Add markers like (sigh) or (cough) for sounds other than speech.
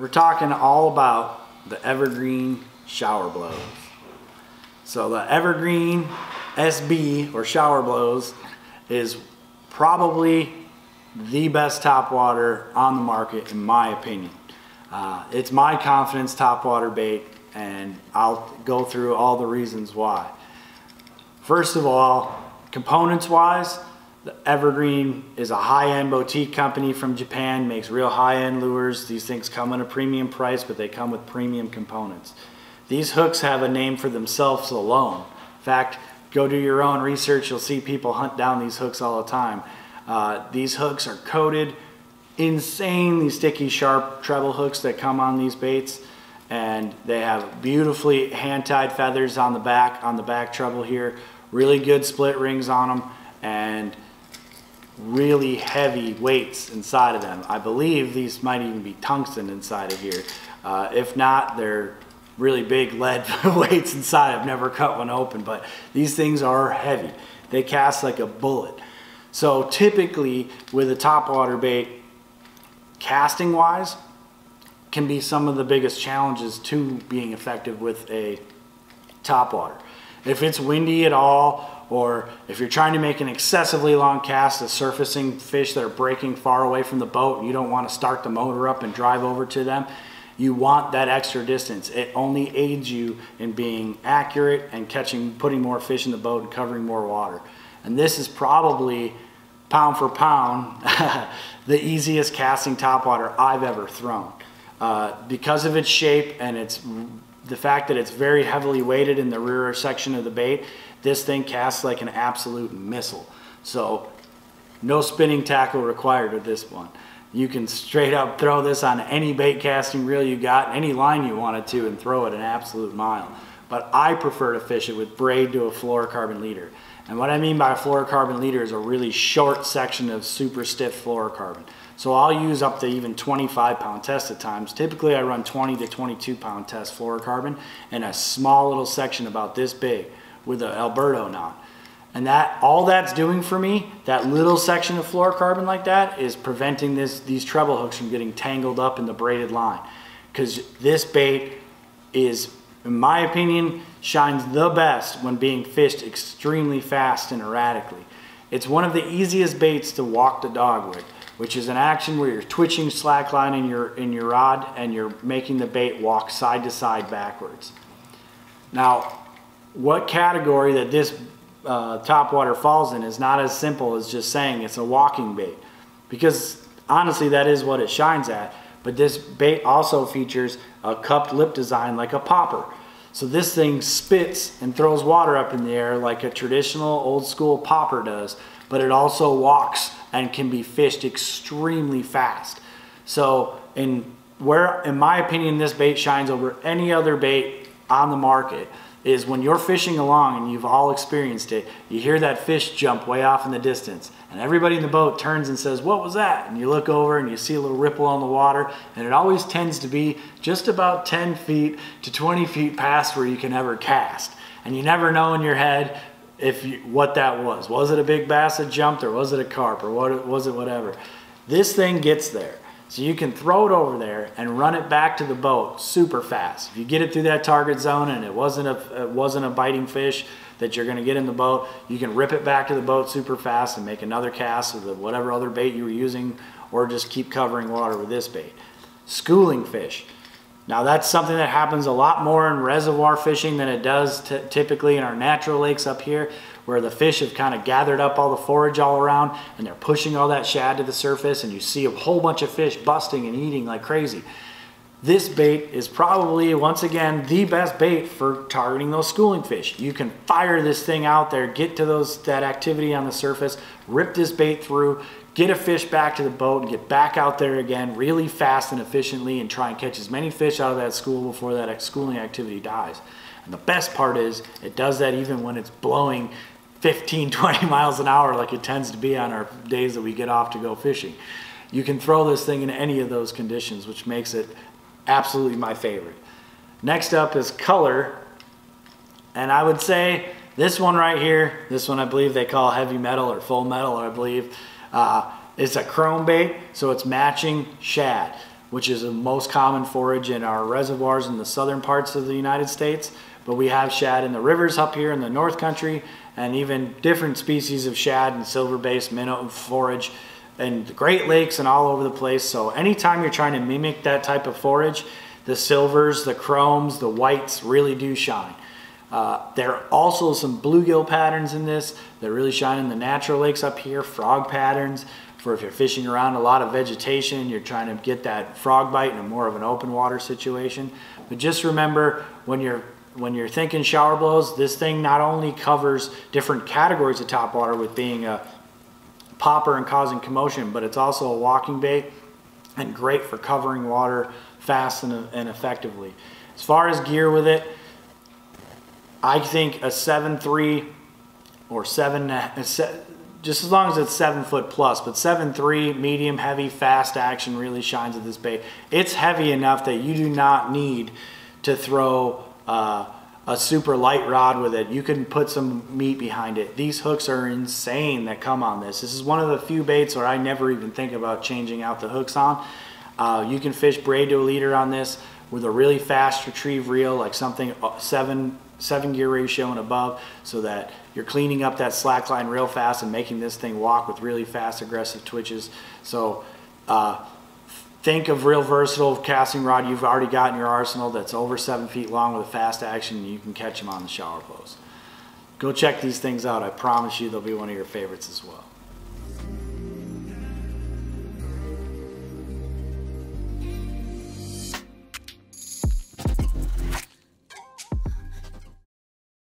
we're talking all about the Evergreen shower blows. So the Evergreen SB or shower blows is probably the best top water on the market in my opinion. Uh, it's my confidence top water bait and I'll go through all the reasons why. First of all, components wise, the Evergreen is a high-end boutique company from Japan, makes real high-end lures. These things come at a premium price, but they come with premium components. These hooks have a name for themselves alone. In fact, go do your own research. You'll see people hunt down these hooks all the time. Uh, these hooks are coated insanely sticky, sharp treble hooks that come on these baits. And they have beautifully hand-tied feathers on the back, on the back treble here. Really good split rings on them. And really heavy weights inside of them. I believe these might even be tungsten inside of here. Uh, if not, they're really big (laughs) lead (laughs) weights inside. I've never cut one open, but these things are heavy. They cast like a bullet. So typically with a topwater bait, casting wise, can be some of the biggest challenges to being effective with a topwater. If it's windy at all, or if you're trying to make an excessively long cast of surfacing fish that are breaking far away from the boat and you don't want to start the motor up and drive over to them, you want that extra distance. It only aids you in being accurate and catching, putting more fish in the boat and covering more water. And this is probably pound for pound (laughs) the easiest casting topwater I've ever thrown. Uh, because of its shape and its the fact that it's very heavily weighted in the rear section of the bait, this thing casts like an absolute missile. So no spinning tackle required with this one. You can straight up throw this on any bait casting reel you got, any line you wanted to, and throw it an absolute mile. But I prefer to fish it with braid to a fluorocarbon leader. And what I mean by a fluorocarbon leader is a really short section of super stiff fluorocarbon. So I'll use up to even 25 pound test at times. Typically I run 20 to 22 pound test fluorocarbon in a small little section about this big with an Alberto knot. And that all that's doing for me, that little section of fluorocarbon like that, is preventing this these treble hooks from getting tangled up in the braided line. Because this bait is, in my opinion, shines the best when being fished extremely fast and erratically. It's one of the easiest baits to walk the dog with which is an action where you're twitching slack line in your, in your rod and you're making the bait walk side to side backwards. Now, what category that this uh, topwater falls in is not as simple as just saying it's a walking bait because honestly that is what it shines at but this bait also features a cupped lip design like a popper so this thing spits and throws water up in the air like a traditional old school popper does but it also walks and can be fished extremely fast. So in where, in my opinion, this bait shines over any other bait on the market is when you're fishing along and you've all experienced it, you hear that fish jump way off in the distance and everybody in the boat turns and says, what was that? And you look over and you see a little ripple on the water and it always tends to be just about 10 feet to 20 feet past where you can ever cast. And you never know in your head if you, what that was. Was it a big bass that jumped or was it a carp or what was it whatever. This thing gets there. So you can throw it over there and run it back to the boat super fast. If you get it through that target zone and it wasn't a, it wasn't a biting fish that you're gonna get in the boat, you can rip it back to the boat super fast and make another cast with whatever other bait you were using or just keep covering water with this bait. Schooling fish. Now that's something that happens a lot more in reservoir fishing than it does typically in our natural lakes up here where the fish have kind of gathered up all the forage all around and they're pushing all that shad to the surface and you see a whole bunch of fish busting and eating like crazy. This bait is probably, once again, the best bait for targeting those schooling fish. You can fire this thing out there, get to those that activity on the surface, rip this bait through, get a fish back to the boat and get back out there again really fast and efficiently and try and catch as many fish out of that school before that schooling activity dies. And the best part is it does that even when it's blowing 15, (laughs) 20 miles an hour like it tends to be on our days that we get off to go fishing. You can throw this thing in any of those conditions, which makes it absolutely my favorite. Next up is color. And I would say this one right here, this one I believe they call heavy metal or full metal, I believe. Uh, it's a chrome bait, so it's matching shad. which is the most common forage in our reservoirs in the southern parts of the United States. But we have shad in the rivers up here in the North Country and even different species of shad and silver-based minnow forage and the Great Lakes and all over the place. So anytime you're trying to mimic that type of forage, the silvers, the chromes, the whites really do shine. Uh, there are also some bluegill patterns in this that really shine in the natural lakes up here, frog patterns for if you're fishing around a lot of vegetation, you're trying to get that frog bite in a more of an open water situation. But just remember when you're when you're thinking shower blows, this thing not only covers different categories of top water with being a popper and causing commotion, but it's also a walking bait and great for covering water fast and, and effectively. As far as gear with it, I think a 7.3 or 7, uh, just as long as it's 7 foot plus, but 7.3, medium, heavy, fast action really shines at this bait. It's heavy enough that you do not need to throw uh, a super light rod with it. You can put some meat behind it. These hooks are insane that come on this. This is one of the few baits where I never even think about changing out the hooks on. Uh, you can fish braid to a leader on this with a really fast retrieve reel, like something uh, seven seven gear ratio and above, so that you're cleaning up that slack line real fast and making this thing walk with really fast aggressive twitches. So uh, think of real versatile casting rod you've already got in your arsenal that's over seven feet long with a fast action and you can catch them on the shower blows. Go check these things out. I promise you they'll be one of your favorites as well.